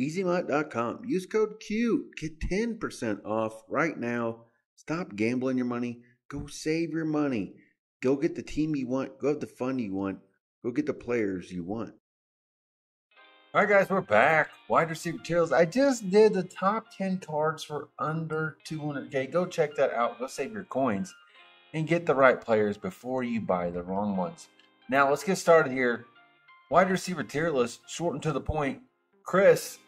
ezmut.com. Use code CUTE. Get 10% off right now. Stop gambling your money. Go save your money. Go get the team you want. Go have the fun you want. Go get the players you want. All right, guys, we're back. Wide receiver materials. I just did the top 10 cards for under 200K. Go check that out. Go save your coins and get the right players before you buy the wrong ones. Now, let's get started here. Wide receiver tier list, short and to the point. Chris,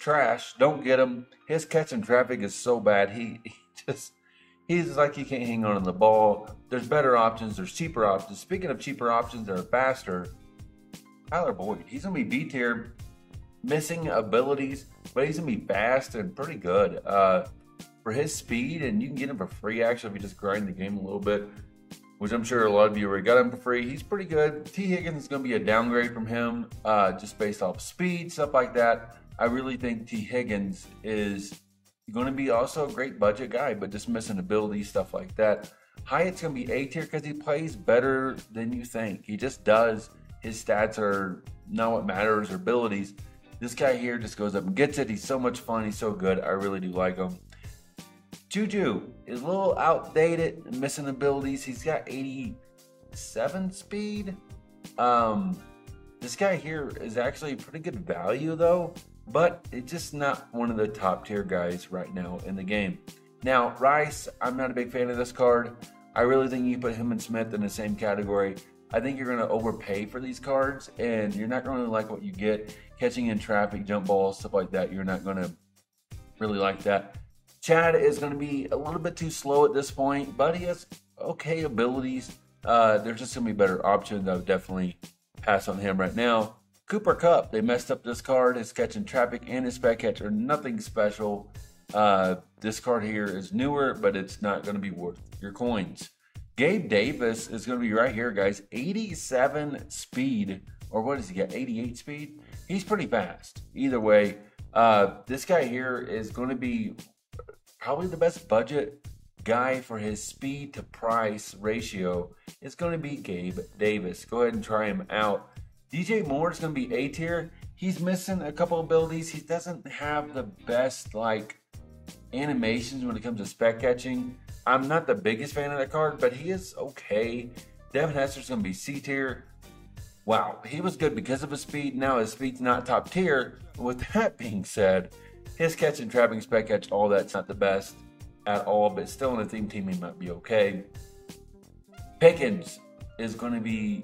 trash. Don't get him. His catching traffic is so bad. He, he just he's like he can't hang on to the ball. There's better options. There's cheaper options. Speaking of cheaper options that are faster, Tyler Boyd. He's gonna be B tier, missing abilities, but he's gonna be fast and pretty good. Uh, for his speed, and you can get him for free actually if you just grind the game a little bit, which I'm sure a lot of you already got him for free. He's pretty good. T. Higgins is going to be a downgrade from him, uh, just based off speed, stuff like that. I really think T. Higgins is going to be also a great budget guy, but just missing ability, stuff like that. Hyatt's going to be A tier because he plays better than you think. He just does. His stats are not what matters or abilities. This guy here just goes up and gets it. He's so much fun. He's so good. I really do like him. Juju is a little outdated, missing abilities. He's got 87 speed. Um, this guy here is actually pretty good value though, but it's just not one of the top tier guys right now in the game. Now, Rice, I'm not a big fan of this card. I really think you put him and Smith in the same category. I think you're going to overpay for these cards, and you're not going to like what you get. Catching in traffic, jump balls, stuff like that, you're not going to really like that. Chad is going to be a little bit too slow at this point, but he has okay abilities. Uh, there's just going to be better options. I would definitely pass on him right now. Cooper Kupp, they messed up this card. His catching traffic and his spec catch are nothing special. Uh, this card here is newer, but it's not going to be worth your coins. Gabe Davis is going to be right here, guys. 87 speed, or what does he get? 88 speed? He's pretty fast. Either way, uh, this guy here is going to be probably the best budget guy for his speed to price ratio It's going to be Gabe Davis. Go ahead and try him out. DJ Moore is going to be A tier. He's missing a couple abilities. He doesn't have the best like animations when it comes to spec catching. I'm not the biggest fan of that card, but he is okay. Devin Hester's going to be C tier. Wow, he was good because of his speed. Now his speed's not top tier. With that being said, his catch and trapping, spec catch, all that's not the best at all, but still in a theme team, he might be okay. Pickens is going to be,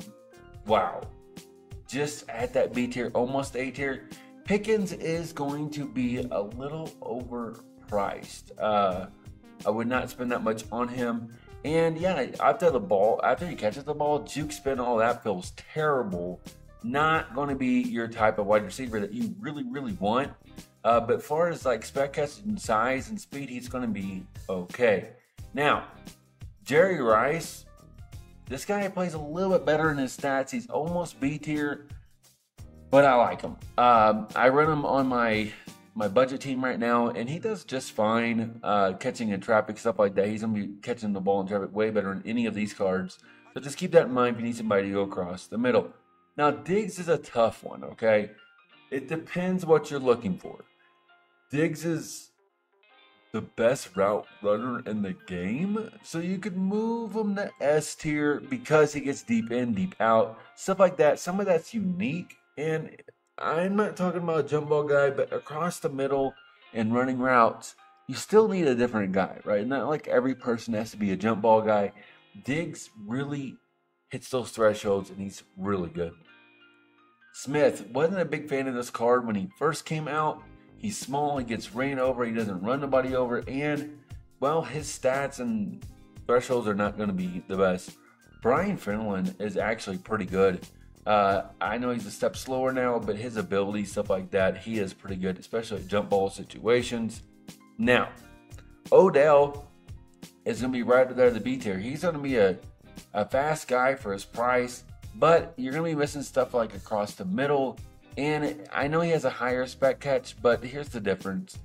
wow, just at that B tier, almost A tier. Pickens is going to be a little overpriced. Uh, I would not spend that much on him. And yeah, after the ball, after he catches the ball, juke spin, all that feels terrible. Not going to be your type of wide receiver that you really, really want. Uh, but far as like spec catch size and speed, he's going to be okay. Now, Jerry Rice, this guy plays a little bit better in his stats. He's almost B tier, but I like him. Um, I run him on my my budget team right now, and he does just fine uh, catching in traffic stuff like that. He's gonna be catching the ball in traffic way better than any of these cards. So just keep that in mind if you need somebody to go across the middle. Now Diggs is a tough one. Okay, it depends what you're looking for. Diggs is the best route runner in the game, so you could move him to S tier because he gets deep in, deep out, stuff like that. Some of that's unique, and I'm not talking about a jump ball guy, but across the middle and running routes, you still need a different guy, right? Not like every person has to be a jump ball guy. Diggs really hits those thresholds, and he's really good. Smith wasn't a big fan of this card when he first came out He's small, he gets ran over, he doesn't run nobody over, and well, his stats and thresholds are not going to be the best. Brian Finland is actually pretty good. Uh, I know he's a step slower now, but his ability, stuff like that, he is pretty good, especially at jump ball situations. Now, Odell is going to be right there at the B tier. He's going to be a, a fast guy for his price, but you're going to be missing stuff like across the middle and I know he has a higher spec catch, but here's the difference.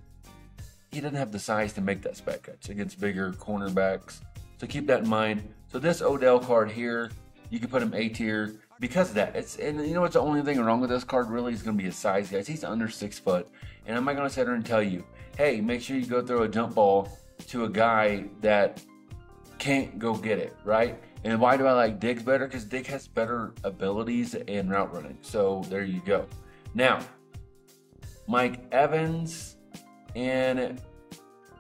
He doesn't have the size to make that spec catch against bigger cornerbacks. So keep that in mind. So this Odell card here, you can put him A tier. because of that. It's and you know what's the only thing wrong with this card really is going to be his size, guys. He's under six foot, and I'm not going to sit here and tell you, hey, make sure you go throw a jump ball to a guy that can't go get it, right? And why do I like Diggs better? Because Diggs has better abilities and route running. So there you go. Now, Mike Evans and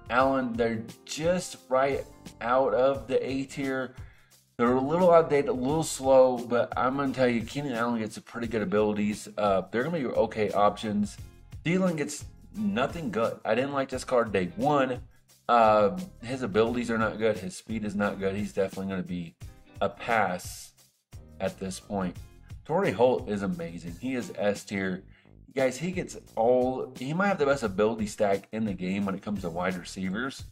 Allen, they're just right out of the A tier. They're a little outdated, a little slow, but I'm going to tell you, Keenan Allen gets some pretty good abilities. Uh, they're going to be okay options. Thielen gets nothing good. I didn't like this card day one. Uh, his abilities are not good. His speed is not good. He's definitely going to be a pass at this point. Torry Holt is amazing. He is S tier. Guys, he gets all, he might have the best ability stack in the game when it comes to wide receivers.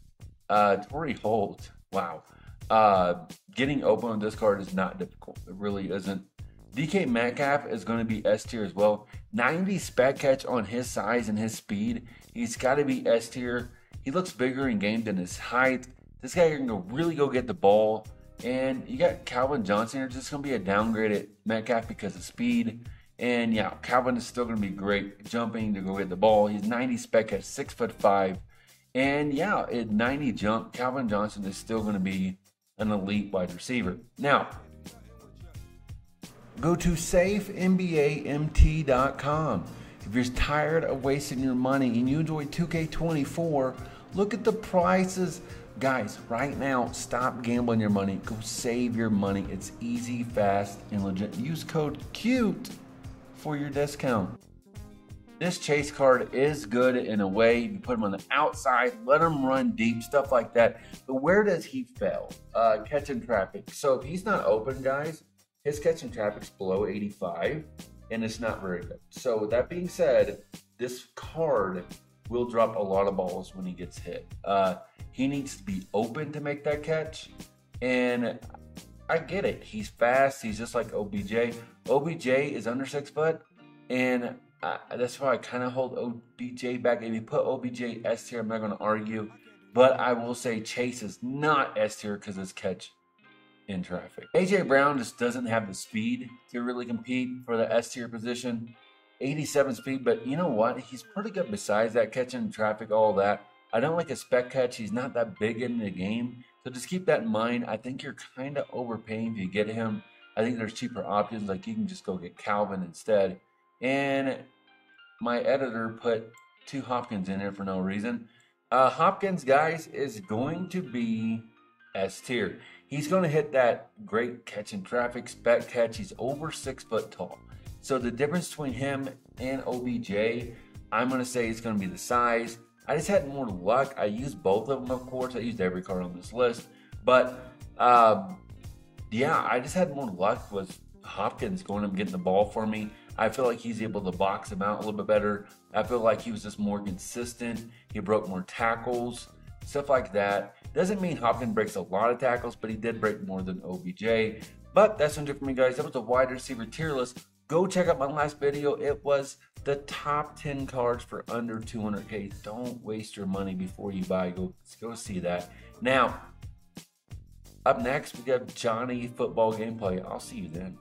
Uh, Torry Holt, wow. Uh, getting open on this card is not difficult. It really isn't. DK Metcalf is going to be S tier as well. 90 spec catch on his size and his speed. He's got to be S tier. He looks bigger in game than his height. This guy can really go get the ball. And you got Calvin Johnson here. Just going to be a downgraded Metcalf because of speed. And yeah, Calvin is still going to be great jumping to go get the ball. He's 90 spec at six foot five. And yeah, at 90 jump, Calvin Johnson is still going to be an elite wide receiver. Now, go to safeNBAMT.com. If you're tired of wasting your money and you enjoy 2K24, look at the prices. Guys, right now, stop gambling your money. Go save your money. It's easy, fast, and legit. Use code CUTE for your discount. This Chase card is good in a way. You put him on the outside, let him run deep, stuff like that. But where does he fail? Uh, catching traffic. So if he's not open, guys, his catching traffic's below 85, and it's not very good. So with that being said, this card will drop a lot of balls when he gets hit. Uh, he needs to be open to make that catch, and I get it. He's fast. He's just like OBJ. OBJ is under six foot, and uh, that's why I kind of hold OBJ back. If you put OBJ S tier, I'm not going to argue. But I will say Chase is not S tier because his catch in traffic. AJ Brown just doesn't have the speed to really compete for the S tier position. 87 speed, but you know what? He's pretty good besides that catching traffic, all that. I don't like a spec catch. He's not that big in the game. So just keep that in mind. I think you're kind of overpaying if you get him. I think there's cheaper options. Like you can just go get Calvin instead. And my editor put two Hopkins in there for no reason. Uh, Hopkins, guys, is going to be S tier. He's going to hit that great catch in traffic spec catch. He's over six foot tall. So the difference between him and OBJ, I'm going to say it's going to be the size. I just had more luck. I used both of them, of course. I used every card on this list. But um, yeah, I just had more luck with Hopkins going and getting the ball for me. I feel like he's able to box him out a little bit better. I feel like he was just more consistent. He broke more tackles, stuff like that. Doesn't mean Hopkins breaks a lot of tackles, but he did break more than OBJ. But that's going to for me, guys. That was a wide receiver tier list. Go check out my last video. It was the top 10 cards for under 200K. Don't waste your money before you buy. Go, go see that. Now, up next, we got Johnny football gameplay. I'll see you then.